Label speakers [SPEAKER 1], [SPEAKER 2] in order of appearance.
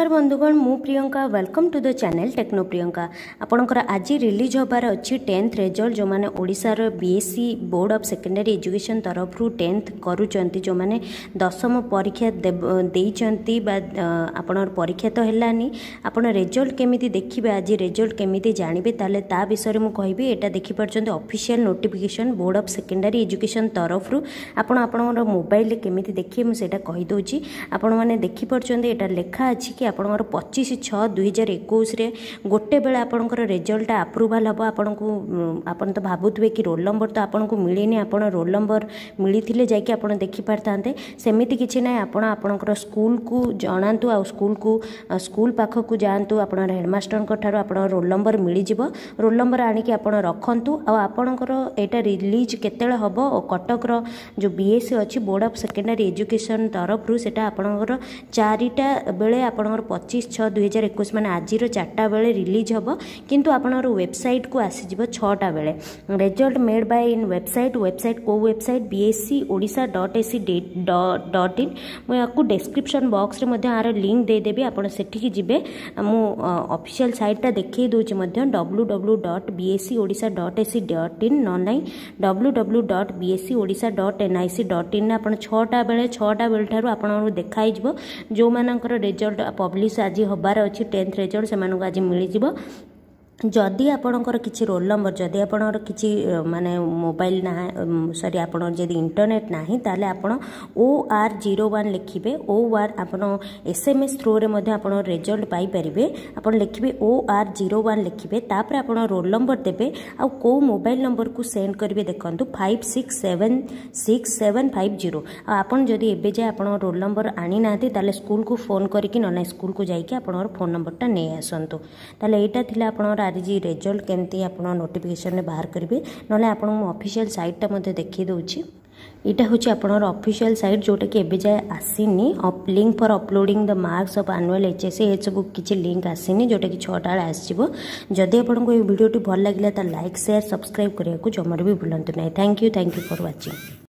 [SPEAKER 1] নমস্কার বন্ধুগণ মু Priyanka welcome to the channel techno Priyanka আপনার আজ রিলিজ হবার অছি টেন্থ রেজল্ট যে ওড়শার BSC board of secondary education তরফর tenth করুচার যে দশম পরীক্ষা দিয়েছেন বা আপনার পরীক্ষা তো হলানি আপনার রেজল্ট কেমিতি দেখবে আজ রেজল্ট কেমিতি জাঁবে তাহলে তা বিষয়ে মু কবি এটা দেখিপারছেন official notification board of secondary education তরফর আপনার আপনার মোবাইলে কেমিতি দেখবে মু সেটা কহিদেছি আপনার দেখিপারছেন এটা লেখা আছে কি ଆପଣଙ୍କର ପଚିଶ ଛଅ ଦୁଇହଜାର ଏକୋଇଶରେ ଗୋଟେ ବେଳେ ଆପଣଙ୍କର ରେଜଲ୍ଟଟା ଆପ୍ରୁଭାଲ୍ ହେବ ଆପଣଙ୍କୁ ଆପଣ ତ ଭାବୁଥିବେ କି ରୋଲ୍ ନମ୍ବର ତ ଆପଣଙ୍କୁ ମିଳିନି ଆପଣ ରୋଲ୍ ନମ୍ବର ମିଳିଥିଲେ ଯାଇକି ଆପଣ ଦେଖିପାରିଥାନ୍ତେ ସେମିତି କିଛି ନାହିଁ ଆପଣ ଆପଣଙ୍କର ସ୍କୁଲକୁ ଜଣାନ୍ତୁ ଆଉ ସ୍କୁଲକୁ ସ୍କୁଲ ପାଖକୁ ଯାଆନ୍ତୁ ଆପଣ ହେଡ଼ମାଷ୍ଟରଙ୍କ ଠାରୁ ଆପଣ ରୋଲ୍ ନମ୍ବର ମିଳିଯିବ ରୋଲ୍ ନମ୍ବର ଆଣିକି ଆପଣ ରଖନ୍ତୁ ଆଉ ଆପଣଙ୍କର ଏଇଟା ରିଲିଜ୍ କେତେବେଳେ ହେବ ଓ କଟକର ଯେଉଁ ବି ଏସ୍ ସି ଅଛି ବୋର୍ଡ଼ ଅଫ୍ ସେକେଣ୍ଡାରୀ ଏଜୁକେସନ୍ ତରଫରୁ ସେଇଟା ଆପଣଙ୍କର ଚାରିଟା ବେଳେ ଆପଣଙ୍କର ডিসেম্বর পঁচিশ ছ দুই ମାନେ ଆଜିର ଚାରିଟା ବେଳେ ରିଲିଜ୍ ହେବ କିନ୍ତୁ ଆପଣଙ୍କର কিন্তু ଆସିଯିବ ଛଅଟା ବେଳେ ରେଜଲ୍ଟ ମେଡ଼୍ ବାଇ ଇନ୍ বাই ইন କେଉଁ website B S C Odisha dot A C dot in ମୁଁ ୟାକୁ ଡେସ୍କ୍ରିପ୍ସନ୍ ବକ୍ସରେ ମଧ୍ୟ ଆର ଲିଙ୍କ୍ ଦେଇଦେବି ଆପଣ ସେଠିକି ଯିବେ ମୁଁ ଅଫିସିଆଲ୍ ସାଇଟ୍ଟା ଦେଖାଇ ଦେଉଛି ମଧ୍ୟ W W dot B S C Odisha dot A C dot in ନ ନାହିଁ W W dot B S C Odisha dot N I C dot in ଆପଣ ଛଅଟା ବେଳେ ଛଅଟା ବେଳଠାରୁ ଆପଣଙ୍କୁ ଦେଖା ହେଇଯିବ ଯେଉଁମାନଙ୍କର ରେଜଲ୍ଟ ପବ୍ଲିସ୍ ଆଜି ହେବାର ଅଛି ଟେନ୍ଥ ରେଜଲ୍ଟ ସେମାନଙ୍କୁ ଆଜି ମିଳିଯିବ ଯଦି ଆପଣଙ୍କର କିଛି ରୋଲ୍ ନମ୍ବର ଯଦି ଆପଣଙ୍କର କିଛି ମାନେ ମୋବାଇଲ ନାହିଁ ସରି ଆପଣଙ୍କର ଯଦି ଇଣ୍ଟରନେଟ୍ ନାହିଁ ତାହେଲେ ଆପଣ ଓ ଆର୍ ଜିରୋ ୱାନ୍ ଲେଖିବେ ଓ ଆର୍ ଆପଣ ଏସ୍ ଏମ୍ ଏସ୍ ଥ୍ରୁରେ ମଧ୍ୟ ଆପଣ ରେଜଲ୍ଟ ପାଇପାରିବେ ଆପଣ ଲେଖିବେ ଓ ଆର୍ ଜିରୋ ୱାନ୍ ଲେଖିବେ ତାପରେ ଆପଣ ରୋଲ୍ ନମ୍ବର ଦେବେ ଆଉ କେଉଁ ମୋବାଇଲ ନମ୍ବରକୁ ସେଣ୍ଡ କରିବେ ଦେଖନ୍ତୁ five six seven six seven five zero ଆଉ ଆପଣ ଯଦି ଏବେ ଯାଏ ଆପଣ ରୋଲ୍ ନମ୍ବର ଆଣିନାହାନ୍ତି ତାହେଲେ ସ୍କୁଲକୁ ଫୋନ୍ କରିକି ନହେଲେ ସ୍କୁଲକୁ ଯାଇକି ଆପଣଙ୍କର ଫୋନ୍ ନମ୍ବରଟା ନେଇ ଆସନ୍ତୁ ତାହେଲେ ଏଇଟା ଥିଲା ଆପଣଙ୍କର ଆଜି ରେଜଲ୍ଟ କେମିତି ଆପଣ ନୋଟିଫିକେସନରେ ବାହାର କରିବେ ନହେଲେ ଆପଣଙ୍କୁ ମୁଁ ଅଫିସିଆଲ ସାଇଟ୍ଟା ମଧ୍ୟ ଦେଖାଇ ଦେଉଛି ଏଇଟା ହେଉଛି ଆପଣଙ୍କର ଅଫିସିଆଲ ସାଇଟ୍ ଯେଉଁଟାକି ଏବେ ଯାଏ ଆସିନି link for uploading the marks of annual H S ଏସବୁ କିଛି ଲିଙ୍କ ଆସିନି ଯେଉଁଟାକି ଛଅଟା ବେଳେ ଆସିଯିବ ଯଦି ଆପଣଙ୍କୁ ଏ ଭିଡ଼ିଓଟି ଭଲ ଲାଗିଲା ତାହେଲେ ଲାଇକ୍ ସେୟାର ସବସ୍କ୍ରାଇବ୍ କରିବାକୁ ଜମାରୁ ବି ଭୁଲନ୍ତୁ ନାହିଁ thank you thank you for watching